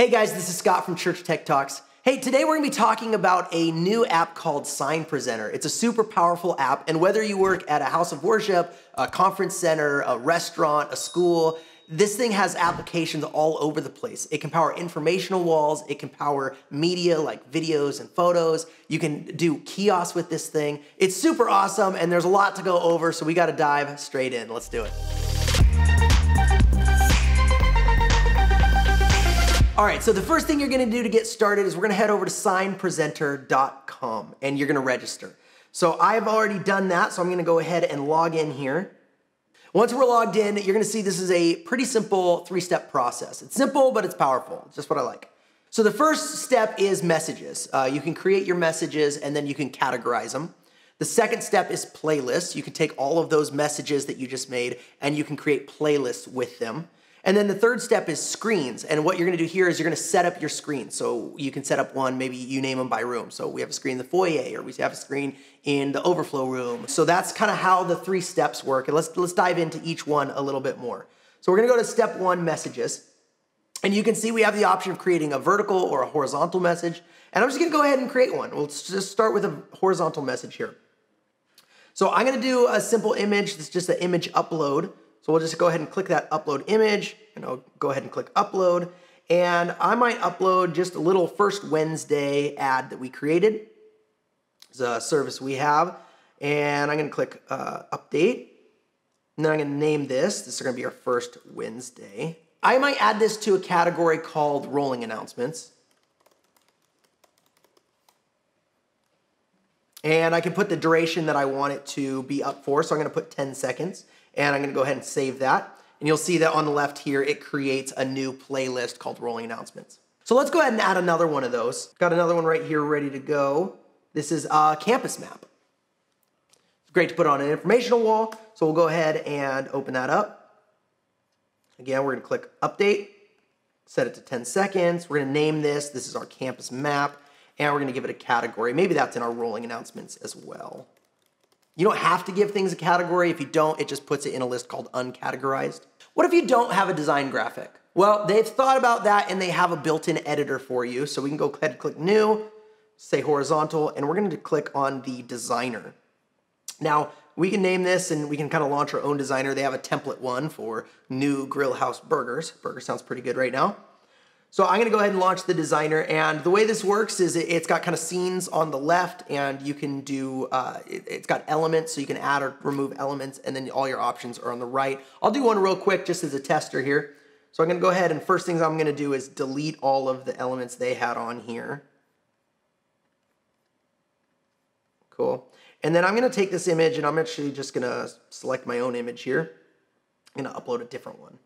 Hey guys, this is Scott from Church Tech Talks. Hey, today we're gonna be talking about a new app called SignPresenter. It's a super powerful app, and whether you work at a house of worship, a conference center, a restaurant, a school, this thing has applications all over the place. It can power informational walls, it can power media like videos and photos. You can do kiosks with this thing. It's super awesome, and there's a lot to go over, so we gotta dive straight in. Let's do it. All right, so the first thing you're gonna do to get started is we're gonna head over to signpresenter.com and you're gonna register. So I've already done that, so I'm gonna go ahead and log in here. Once we're logged in, you're gonna see this is a pretty simple three-step process. It's simple, but it's powerful. It's just what I like. So the first step is messages. Uh, you can create your messages and then you can categorize them. The second step is playlists. You can take all of those messages that you just made and you can create playlists with them. And then the third step is screens. And what you're gonna do here is you're gonna set up your screen. So you can set up one, maybe you name them by room. So we have a screen in the foyer or we have a screen in the overflow room. So that's kind of how the three steps work. And let's, let's dive into each one a little bit more. So we're gonna go to step one, messages. And you can see we have the option of creating a vertical or a horizontal message. And I'm just gonna go ahead and create one. We'll just start with a horizontal message here. So I'm gonna do a simple image. It's just an image upload. So we'll just go ahead and click that upload image and I'll go ahead and click upload. And I might upload just a little first Wednesday ad that we created. It's a service we have. And I'm gonna click uh, update. And then I'm gonna name this. This is gonna be our first Wednesday. I might add this to a category called rolling announcements. And I can put the duration that I want it to be up for. So I'm gonna put 10 seconds and I'm gonna go ahead and save that. And you'll see that on the left here, it creates a new playlist called Rolling Announcements. So let's go ahead and add another one of those. Got another one right here ready to go. This is a campus map. It's great to put on an informational wall. So we'll go ahead and open that up. Again, we're gonna click update, set it to 10 seconds. We're gonna name this, this is our campus map, and we're gonna give it a category. Maybe that's in our rolling announcements as well. You don't have to give things a category. If you don't, it just puts it in a list called uncategorized. What if you don't have a design graphic? Well, they've thought about that and they have a built-in editor for you. So we can go ahead and click new, say horizontal, and we're gonna click on the designer. Now, we can name this and we can kind of launch our own designer. They have a template one for new grill house burgers. Burger sounds pretty good right now. So I'm gonna go ahead and launch the designer and the way this works is it, has got kind of scenes on the left and you can do, uh, it, has got elements so you can add or remove elements and then all your options are on the right. I'll do one real quick just as a tester here. So I'm gonna go ahead and first things I'm gonna do is delete all of the elements they had on here. Cool. And then I'm gonna take this image and I'm actually just gonna select my own image here. I'm gonna upload a different one.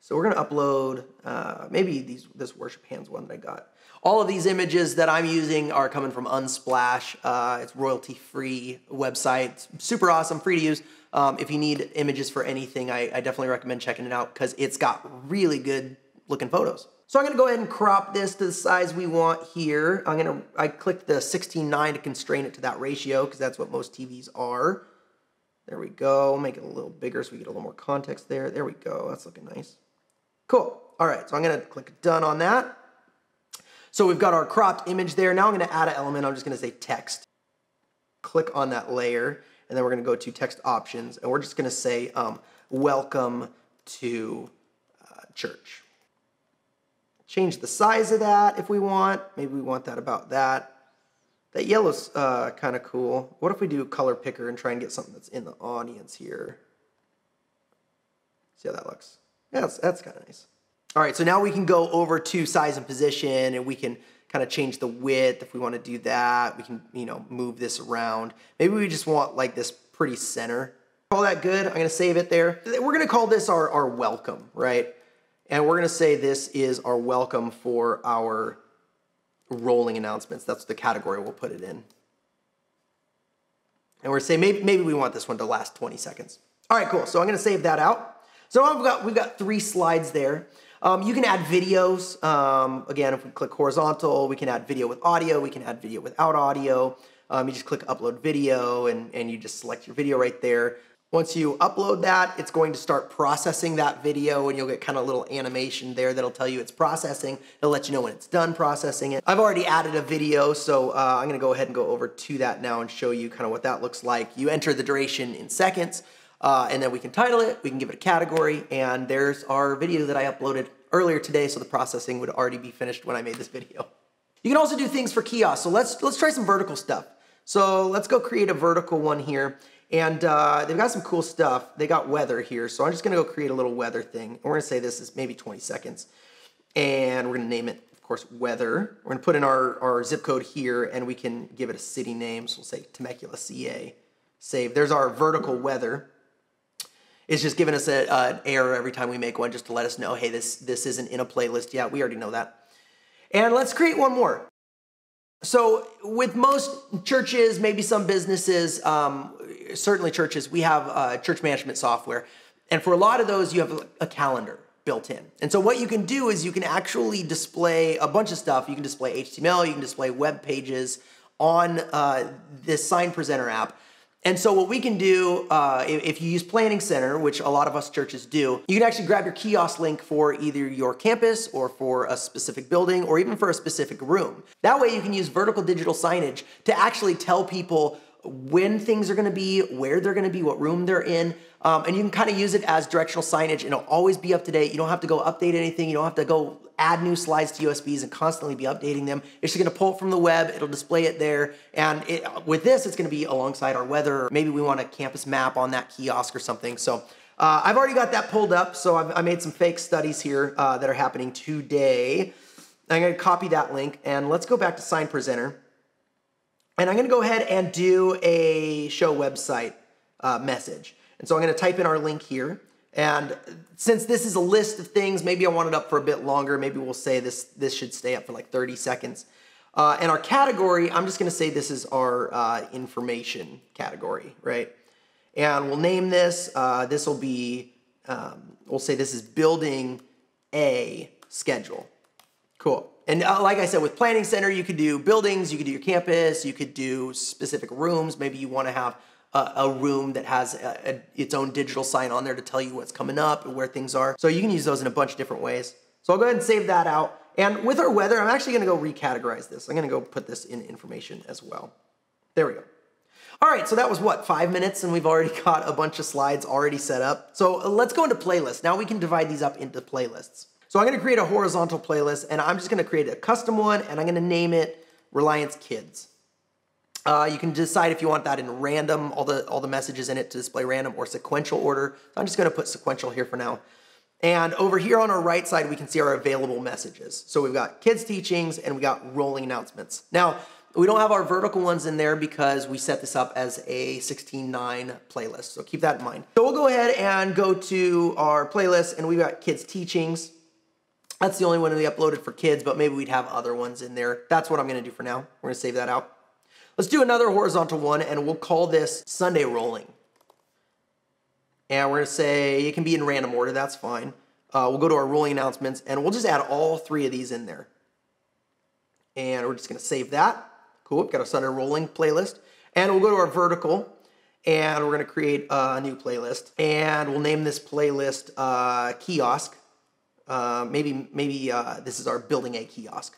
So we're gonna upload uh, maybe these this worship hands one that I got. All of these images that I'm using are coming from Unsplash. Uh, it's royalty free website, it's super awesome, free to use. Um, if you need images for anything, I, I definitely recommend checking it out because it's got really good looking photos. So I'm gonna go ahead and crop this to the size we want here. I'm gonna, I clicked the 16:9 to constrain it to that ratio because that's what most TVs are. There we go, make it a little bigger so we get a little more context there. There we go, that's looking nice. Cool. All right, so I'm gonna click done on that. So we've got our cropped image there. Now I'm gonna add an element. I'm just gonna say text. Click on that layer, and then we're gonna go to text options, and we're just gonna say um, welcome to uh, church. Change the size of that if we want. Maybe we want that about that. That yellow's uh, kind of cool. What if we do color picker and try and get something that's in the audience here? See how that looks. Yeah, that's, that's kind of nice. All right, so now we can go over to size and position and we can kind of change the width if we want to do that. We can, you know, move this around. Maybe we just want like this pretty center. Call that good. I'm going to save it there. We're going to call this our, our welcome, right? And we're going to say this is our welcome for our rolling announcements. That's the category we'll put it in. And we're saying maybe, maybe we want this one to last 20 seconds. All right, cool. So I'm going to save that out. So I've got, we've got three slides there. Um, you can add videos. Um, again, if we click horizontal, we can add video with audio. We can add video without audio. Um, you just click upload video and, and you just select your video right there. Once you upload that, it's going to start processing that video and you'll get kind of a little animation there that'll tell you it's processing. It'll let you know when it's done processing it. I've already added a video, so uh, I'm gonna go ahead and go over to that now and show you kind of what that looks like. You enter the duration in seconds, uh, and then we can title it, we can give it a category, and there's our video that I uploaded earlier today, so the processing would already be finished when I made this video. You can also do things for kiosks, so let's, let's try some vertical stuff. So let's go create a vertical one here. And uh, they've got some cool stuff. They got weather here. So I'm just gonna go create a little weather thing. And we're gonna say this is maybe 20 seconds. And we're gonna name it, of course, weather. We're gonna put in our, our zip code here and we can give it a city name. So we'll say Temecula, CA. Save. There's our vertical weather. It's just giving us a, an error every time we make one just to let us know, hey, this, this isn't in a playlist yet. We already know that. And let's create one more. So, with most churches, maybe some businesses, um, certainly churches, we have uh, church management software. And for a lot of those, you have a calendar built in. And so, what you can do is you can actually display a bunch of stuff. You can display HTML, you can display web pages on uh, this SignPresenter app. And so what we can do, uh, if you use Planning Center, which a lot of us churches do, you can actually grab your kiosk link for either your campus or for a specific building or even for a specific room. That way you can use vertical digital signage to actually tell people when things are gonna be, where they're gonna be, what room they're in. Um, and you can kind of use it as directional signage and it'll always be up to date. You don't have to go update anything. You don't have to go add new slides to USBs and constantly be updating them. It's just gonna pull it from the web, it'll display it there. And it, with this, it's gonna be alongside our weather. Maybe we want a campus map on that kiosk or something. So uh, I've already got that pulled up. So I've, I made some fake studies here uh, that are happening today. I'm gonna copy that link and let's go back to SignPresenter. And I'm gonna go ahead and do a show website uh, message. And so I'm gonna type in our link here. And since this is a list of things, maybe I want it up for a bit longer. Maybe we'll say this, this should stay up for like 30 seconds. Uh, and our category, I'm just gonna say this is our uh, information category, right? And we'll name this, uh, this will be, um, we'll say this is building a schedule. Cool. And uh, like I said, with Planning Center, you could do buildings, you could do your campus, you could do specific rooms. Maybe you wanna have a, a room that has a, a, its own digital sign on there to tell you what's coming up and where things are. So you can use those in a bunch of different ways. So I'll go ahead and save that out. And with our weather, I'm actually gonna go recategorize this. I'm gonna go put this in information as well. There we go. All right, so that was what, five minutes, and we've already got a bunch of slides already set up. So uh, let's go into playlists. Now we can divide these up into playlists. So I'm gonna create a horizontal playlist, and I'm just gonna create a custom one, and I'm gonna name it Reliance Kids. Uh, you can decide if you want that in random, all the all the messages in it to display random or sequential order. So I'm just gonna put sequential here for now. And over here on our right side, we can see our available messages. So we've got kids teachings and we got rolling announcements. Now, we don't have our vertical ones in there because we set this up as a 16.9 playlist. So keep that in mind. So we'll go ahead and go to our playlist and we've got kids teachings. That's the only one we uploaded for kids, but maybe we'd have other ones in there. That's what I'm gonna do for now. We're gonna save that out. Let's do another horizontal one and we'll call this Sunday rolling. And we're gonna say it can be in random order, that's fine. Uh, we'll go to our rolling announcements and we'll just add all three of these in there. And we're just gonna save that. Cool, we've got a Sunday rolling playlist. And we'll go to our vertical and we're gonna create a new playlist. And we'll name this playlist uh, kiosk. Uh, maybe maybe uh, this is our building a kiosk.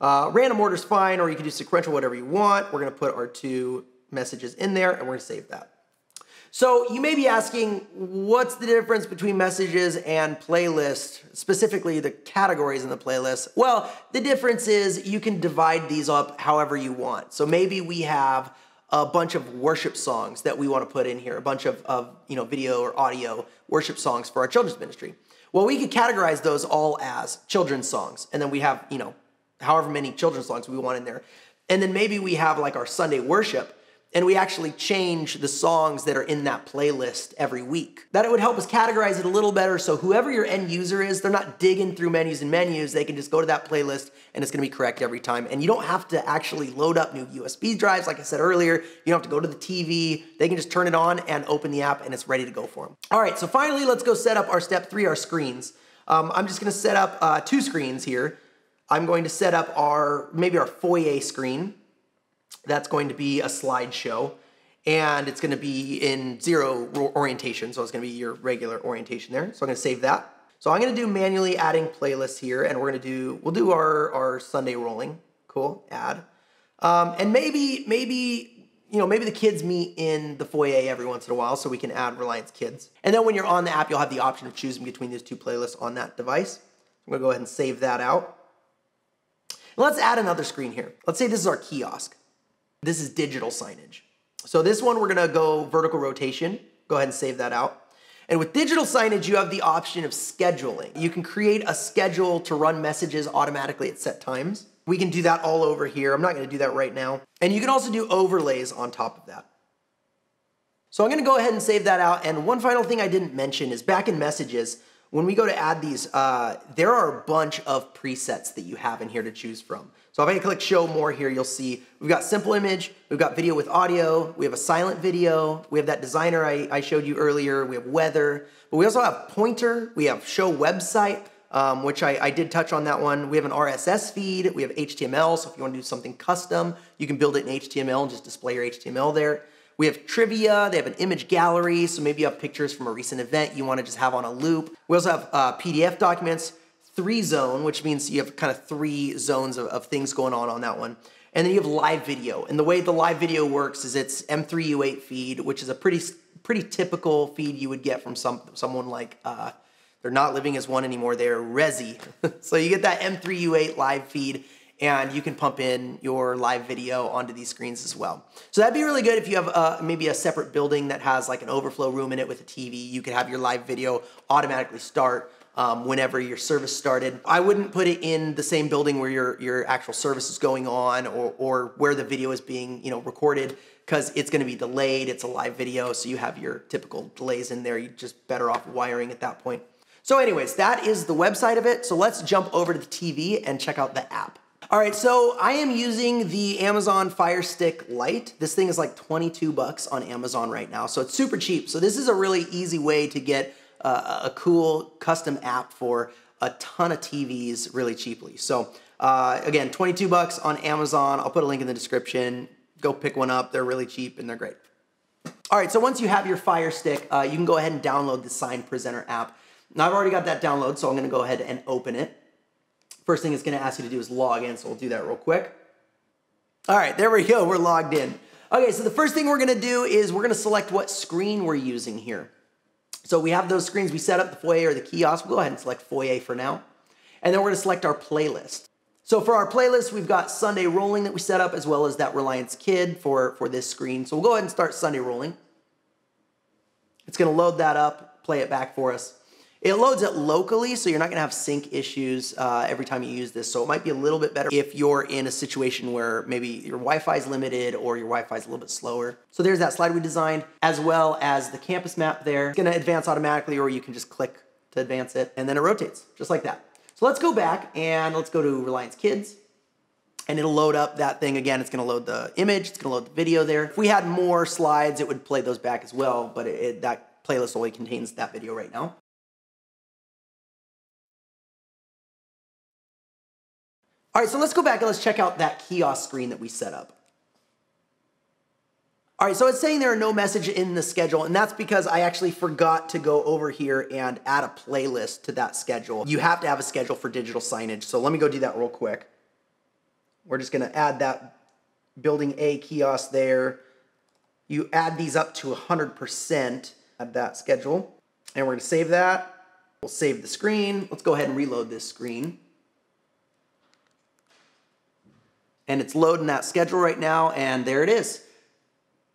Uh, random order is fine, or you can do sequential, whatever you want. We're gonna put our two messages in there and we're gonna save that. So you may be asking, what's the difference between messages and playlist, specifically the categories in the playlist? Well, the difference is you can divide these up however you want. So maybe we have a bunch of worship songs that we want to put in here, a bunch of, of you know video or audio worship songs for our children's ministry. Well, we could categorize those all as children's songs, and then we have you know however many children's songs we want in there. And then maybe we have like our Sunday worship and we actually change the songs that are in that playlist every week. That it would help us categorize it a little better so whoever your end user is, they're not digging through menus and menus. They can just go to that playlist and it's gonna be correct every time. And you don't have to actually load up new USB drives, like I said earlier. You don't have to go to the TV. They can just turn it on and open the app and it's ready to go for them. All right, so finally, let's go set up our step three, our screens. Um, I'm just gonna set up uh, two screens here. I'm going to set up our, maybe our foyer screen. That's going to be a slideshow. and it's gonna be in zero orientation, so it's gonna be your regular orientation there. So I'm gonna save that. So I'm gonna do manually adding playlists here, and we're gonna do, we'll do our, our Sunday rolling. Cool, add. Um, and maybe, maybe, you know, maybe the kids meet in the foyer every once in a while, so we can add Reliance Kids. And then when you're on the app, you'll have the option of choosing between these two playlists on that device. I'm gonna go ahead and save that out. Let's add another screen here. Let's say this is our kiosk. This is digital signage. So this one, we're gonna go vertical rotation. Go ahead and save that out. And with digital signage, you have the option of scheduling. You can create a schedule to run messages automatically at set times. We can do that all over here. I'm not gonna do that right now. And you can also do overlays on top of that. So I'm gonna go ahead and save that out. And one final thing I didn't mention is back in messages, when we go to add these, uh, there are a bunch of presets that you have in here to choose from. So if I click show more here, you'll see we've got simple image, we've got video with audio, we have a silent video, we have that designer I, I showed you earlier, we have weather, but we also have pointer, we have show website, um, which I, I, did touch on that one. We have an RSS feed, we have HTML, so if you wanna do something custom, you can build it in HTML and just display your HTML there. We have trivia, they have an image gallery, so maybe you have pictures from a recent event you wanna just have on a loop. We also have uh, PDF documents, three zone, which means you have kind of three zones of, of things going on on that one. And then you have live video. And the way the live video works is it's M3U8 feed, which is a pretty pretty typical feed you would get from some someone like uh, they're not living as one anymore. They're Resi. so you get that M3U8 live feed and you can pump in your live video onto these screens as well. So that'd be really good if you have uh, maybe a separate building that has like an overflow room in it with a TV. You could have your live video automatically start um, whenever your service started. I wouldn't put it in the same building where your, your actual service is going on or, or where the video is being you know recorded because it's going to be delayed. It's a live video, so you have your typical delays in there. You're just better off wiring at that point. So anyways, that is the website of it. So let's jump over to the TV and check out the app. All right, so I am using the Amazon Fire Stick Lite. This thing is like 22 bucks on Amazon right now, so it's super cheap. So this is a really easy way to get uh, a cool custom app for a ton of TVs really cheaply. So uh, again, 22 bucks on Amazon. I'll put a link in the description. Go pick one up. They're really cheap and they're great. All right, so once you have your Fire Stick, uh, you can go ahead and download the SignPresenter app. Now I've already got that download, so I'm gonna go ahead and open it. First thing it's gonna ask you to do is log in, so we'll do that real quick. All right, there we go, we're logged in. Okay, so the first thing we're gonna do is we're gonna select what screen we're using here. So we have those screens, we set up the foyer or the kiosk. We'll go ahead and select foyer for now. And then we're gonna select our playlist. So for our playlist, we've got Sunday Rolling that we set up as well as that Reliance Kid for, for this screen. So we'll go ahead and start Sunday Rolling. It's gonna load that up, play it back for us. It loads it locally, so you're not gonna have sync issues uh, every time you use this. So it might be a little bit better if you're in a situation where maybe your Wi-Fi is limited or your Wi-Fi is a little bit slower. So there's that slide we designed, as well as the campus map there. It's gonna advance automatically, or you can just click to advance it, and then it rotates, just like that. So let's go back and let's go to Reliance Kids and it'll load up that thing again. It's gonna load the image, it's gonna load the video there. If we had more slides, it would play those back as well, but it, it, that playlist only contains that video right now. All right, so let's go back and let's check out that kiosk screen that we set up. All right, so it's saying there are no message in the schedule, and that's because I actually forgot to go over here and add a playlist to that schedule. You have to have a schedule for digital signage, so let me go do that real quick. We're just gonna add that building A kiosk there. You add these up to 100% of that schedule, and we're gonna save that. We'll save the screen. Let's go ahead and reload this screen. And it's loading that schedule right now, and there it is.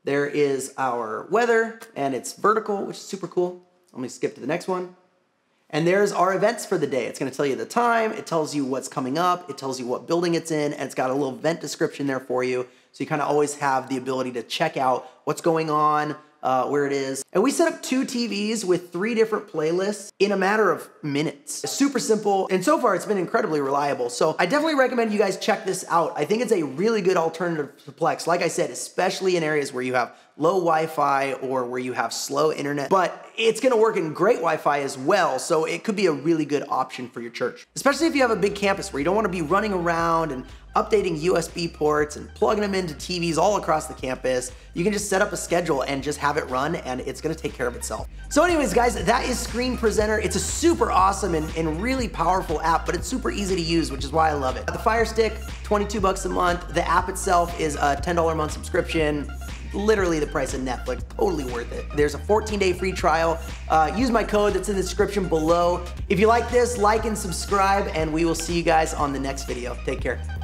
There is our weather, and it's vertical, which is super cool. Let me skip to the next one. And there's our events for the day. It's gonna tell you the time, it tells you what's coming up, it tells you what building it's in, and it's got a little event description there for you. So you kind of always have the ability to check out what's going on, uh, where it is. And we set up two TVs with three different playlists in a matter of minutes. It's super simple, and so far it's been incredibly reliable. So I definitely recommend you guys check this out. I think it's a really good alternative to Plex. Like I said, especially in areas where you have low Wi-Fi or where you have slow internet, but it's gonna work in great Wi-Fi as well, so it could be a really good option for your church. Especially if you have a big campus where you don't wanna be running around and updating USB ports and plugging them into TVs all across the campus. You can just set up a schedule and just have it run and it's gonna take care of itself. So anyways, guys, that is Screen Presenter. It's a super awesome and, and really powerful app, but it's super easy to use, which is why I love it. The Fire Stick, 22 bucks a month. The app itself is a $10 a month subscription literally the price of Netflix, totally worth it. There's a 14 day free trial. Uh, use my code that's in the description below. If you like this, like and subscribe, and we will see you guys on the next video. Take care.